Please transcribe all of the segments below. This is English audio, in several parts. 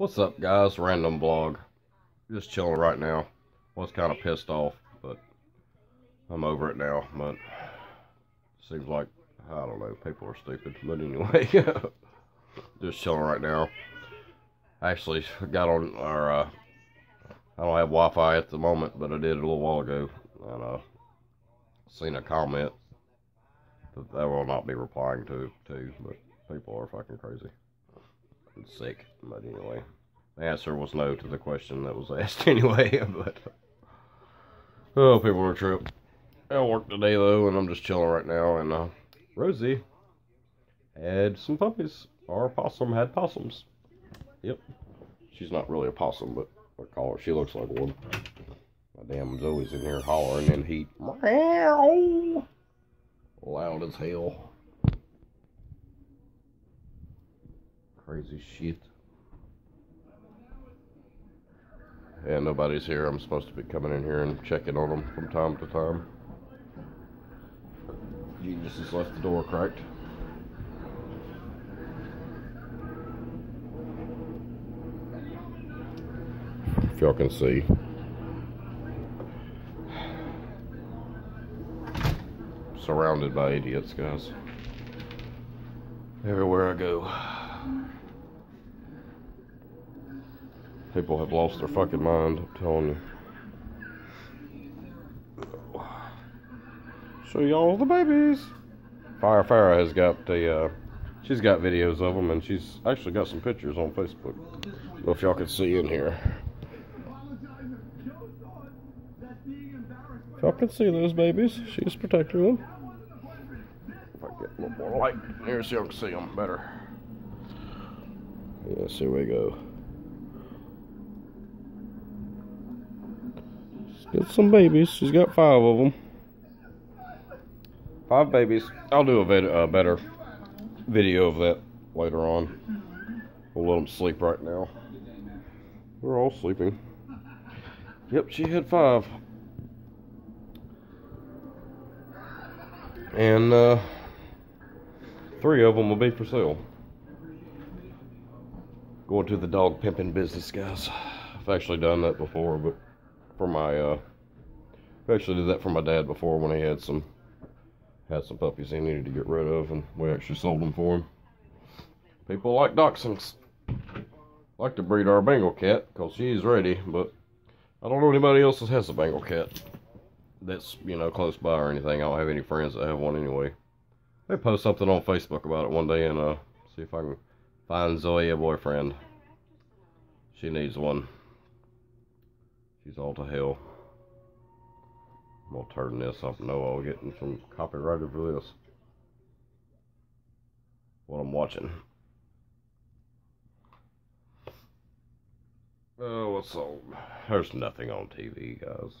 What's up, guys? Random vlog. Just chilling right now. Was kind of pissed off, but I'm over it now. But seems like I don't know. People are stupid. But anyway, just chilling right now. Actually, got on our. Uh, I don't have Wi-Fi at the moment, but I did a little while ago, and uh, seen a comment that I will not be replying to. To, but people are fucking crazy sick. But anyway, the answer was no to the question that was asked anyway. but oh, people are trip. I work today though, and I'm just chilling right now. And uh, Rosie had some puppies. Our possum had possums. Yep. She's not really a possum, but I call her. She looks like one. My damn Zoe's in here hollering in heat. Meow. Loud as hell. Crazy shit. And nobody's here. I'm supposed to be coming in here and checking on them from time to time. Genius has left the door cracked. If y'all can see. Surrounded by idiots, guys. Everywhere I go. People have lost their fucking mind, I'm telling you. Show y'all the babies. Fire Farah has got the, uh, she's got videos of them, and she's actually got some pictures on Facebook. Don't Know if y'all can see in here. If y'all can see those babies, she's protecting them. If I get a little more light here so y'all can see them better. Yes, here we go. Got some babies. She's got five of them. Five babies. I'll do a vid uh, better video of that later on. We'll let them sleep right now. They're all sleeping. Yep, she had five. And uh, three of them will be for sale. Going to the dog pimping business, guys. I've actually done that before, but for my, uh, I actually did that for my dad before when he had some, had some puppies he needed to get rid of, and we actually sold them for him. People like dachshunds. Like to breed our Bengal cat, because she's ready, but I don't know anybody else that has a Bengal cat that's, you know, close by or anything. I don't have any friends that have one anyway. They post something on Facebook about it one day and uh, see if I can find Zoe a boyfriend. She needs one. She's all to hell. I'm gonna turn this off. No, I'll get some copyright for this. What I'm watching. Oh, what's on? There's nothing on TV, guys.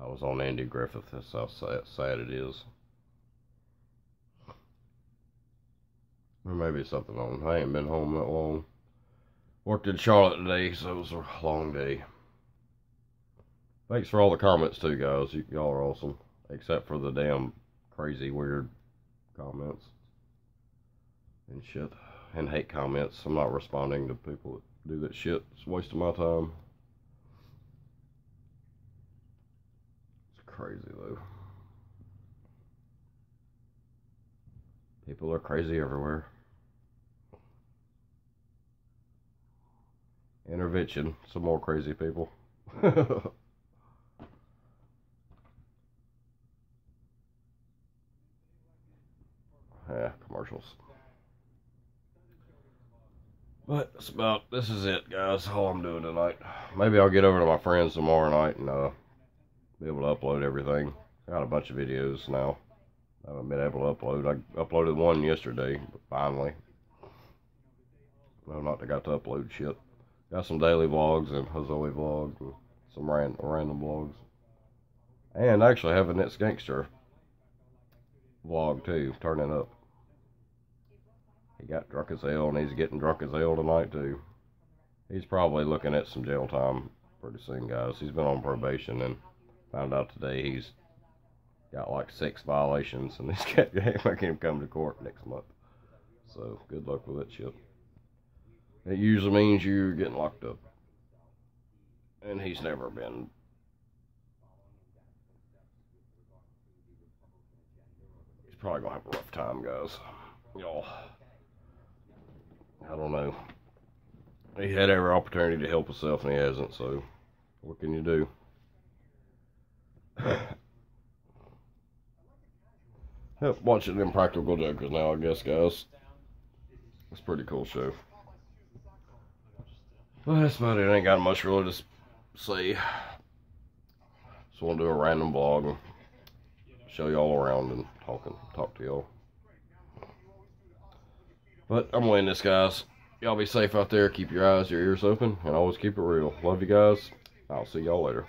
I was on Andy Griffith. That's how sad, it is. Or maybe something on. I ain't been home that long. Worked in Charlotte today, so it was a long day. Thanks for all the comments too, guys. Y'all are awesome. Except for the damn crazy, weird comments. And shit. And hate comments. I'm not responding to people that do that shit. It's wasting my time. It's crazy though. People are crazy everywhere. Intervention, some more crazy people. yeah, commercials. But it's about, this is it, guys. All I'm doing tonight. Maybe I'll get over to my friends tomorrow night and, uh, be able to upload everything. Got a bunch of videos now. I haven't been able to upload. I uploaded one yesterday, but finally. I've not got to upload shit. Got some daily vlogs and Zoe vlogs and some random, random vlogs. And actually having this gangster vlog too, turning up. He got drunk as hell and he's getting drunk as hell tonight too. He's probably looking at some jail time pretty soon, guys. He's been on probation and Found out today he's got like six violations and he's got making him come to court next month. So good luck with that shit. It usually means you're getting locked up. And he's never been. He's probably gonna have a rough time, guys. Y'all. I don't know. He had every opportunity to help himself and he hasn't, so what can you do? Yep, watching Impractical Jokers now, I guess, guys. It's a pretty cool show. Well, that's about it. I ain't got much really to say. Just want to do a random vlog and show y'all around and talk and talk to y'all. But I'm winning this, guys. Y'all be safe out there. Keep your eyes, your ears open, and always keep it real. Love you guys. I'll see y'all later.